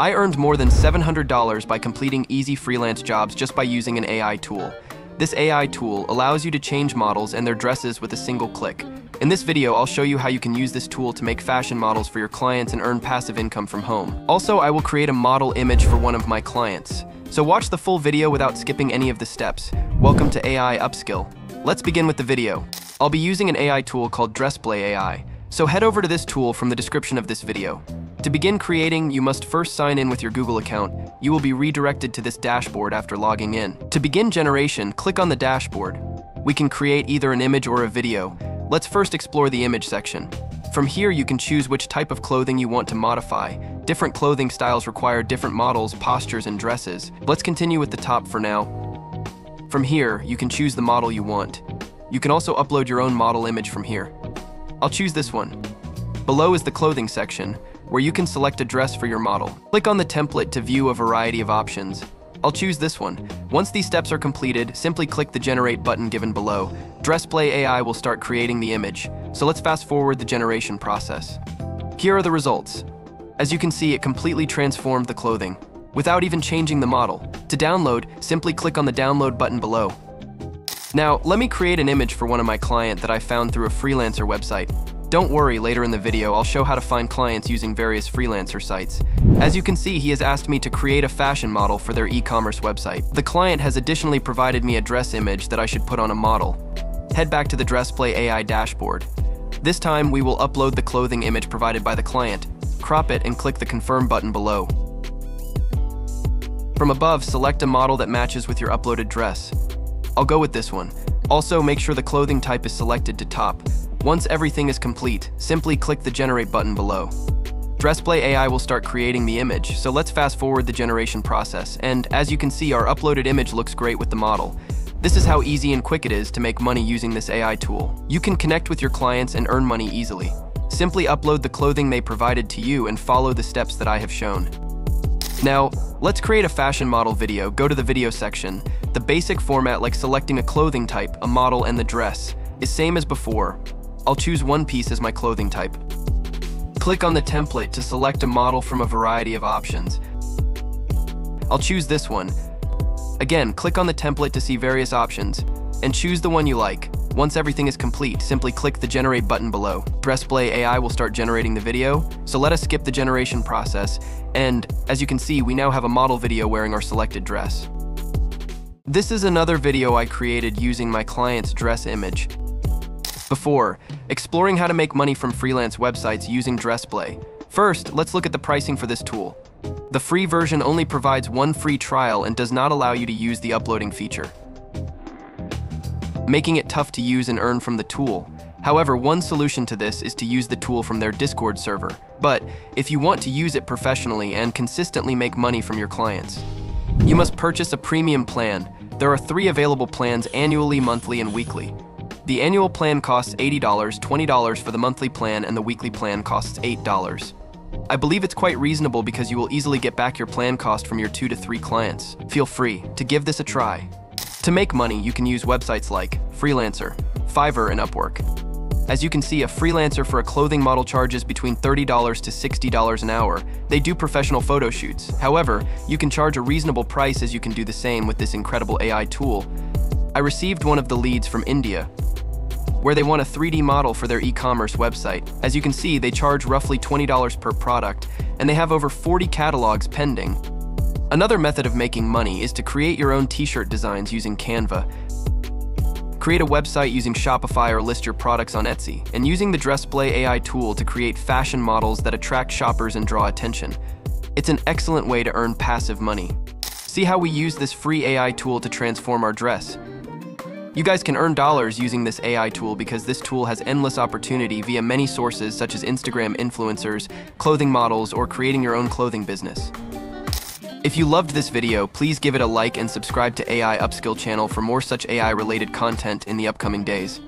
I earned more than $700 by completing easy freelance jobs just by using an AI tool. This AI tool allows you to change models and their dresses with a single click. In this video, I'll show you how you can use this tool to make fashion models for your clients and earn passive income from home. Also, I will create a model image for one of my clients. So watch the full video without skipping any of the steps. Welcome to AI Upskill. Let's begin with the video. I'll be using an AI tool called DressPlay AI. So head over to this tool from the description of this video. To begin creating, you must first sign in with your Google account. You will be redirected to this dashboard after logging in. To begin generation, click on the dashboard. We can create either an image or a video. Let's first explore the image section. From here, you can choose which type of clothing you want to modify. Different clothing styles require different models, postures, and dresses. Let's continue with the top for now. From here, you can choose the model you want. You can also upload your own model image from here. I'll choose this one. Below is the clothing section where you can select a dress for your model. Click on the template to view a variety of options. I'll choose this one. Once these steps are completed, simply click the Generate button given below. DressPlay AI will start creating the image, so let's fast forward the generation process. Here are the results. As you can see, it completely transformed the clothing, without even changing the model. To download, simply click on the download button below. Now, let me create an image for one of my client that I found through a freelancer website. Don't worry, later in the video, I'll show how to find clients using various freelancer sites. As you can see, he has asked me to create a fashion model for their e-commerce website. The client has additionally provided me a dress image that I should put on a model. Head back to the DressPlay AI dashboard. This time, we will upload the clothing image provided by the client, crop it, and click the Confirm button below. From above, select a model that matches with your uploaded dress. I'll go with this one. Also, make sure the clothing type is selected to top. Once everything is complete, simply click the Generate button below. DressPlay AI will start creating the image, so let's fast forward the generation process, and as you can see, our uploaded image looks great with the model. This is how easy and quick it is to make money using this AI tool. You can connect with your clients and earn money easily. Simply upload the clothing they provided to you and follow the steps that I have shown. Now, let's create a fashion model video. Go to the video section. The basic format like selecting a clothing type, a model, and the dress is same as before. I'll choose one piece as my clothing type. Click on the template to select a model from a variety of options. I'll choose this one. Again, click on the template to see various options, and choose the one you like. Once everything is complete, simply click the Generate button below. DressPlay AI will start generating the video, so let us skip the generation process, and as you can see, we now have a model video wearing our selected dress. This is another video I created using my client's dress image. Before, exploring how to make money from freelance websites using DressPlay. First, let's look at the pricing for this tool. The free version only provides one free trial and does not allow you to use the uploading feature, making it tough to use and earn from the tool. However, one solution to this is to use the tool from their Discord server. But if you want to use it professionally and consistently make money from your clients, you must purchase a premium plan. There are three available plans annually, monthly, and weekly. The annual plan costs $80, $20 for the monthly plan, and the weekly plan costs $8. I believe it's quite reasonable because you will easily get back your plan cost from your two to three clients. Feel free to give this a try. To make money, you can use websites like Freelancer, Fiverr, and Upwork. As you can see, a freelancer for a clothing model charges between $30 to $60 an hour. They do professional photo shoots. However, you can charge a reasonable price as you can do the same with this incredible AI tool. I received one of the leads from India, where they want a 3D model for their e-commerce website. As you can see, they charge roughly $20 per product, and they have over 40 catalogs pending. Another method of making money is to create your own t-shirt designs using Canva. Create a website using Shopify or list your products on Etsy, and using the DressPlay AI tool to create fashion models that attract shoppers and draw attention. It's an excellent way to earn passive money. See how we use this free AI tool to transform our dress. You guys can earn dollars using this AI tool because this tool has endless opportunity via many sources such as Instagram influencers, clothing models, or creating your own clothing business. If you loved this video, please give it a like and subscribe to AI Upskill channel for more such AI related content in the upcoming days.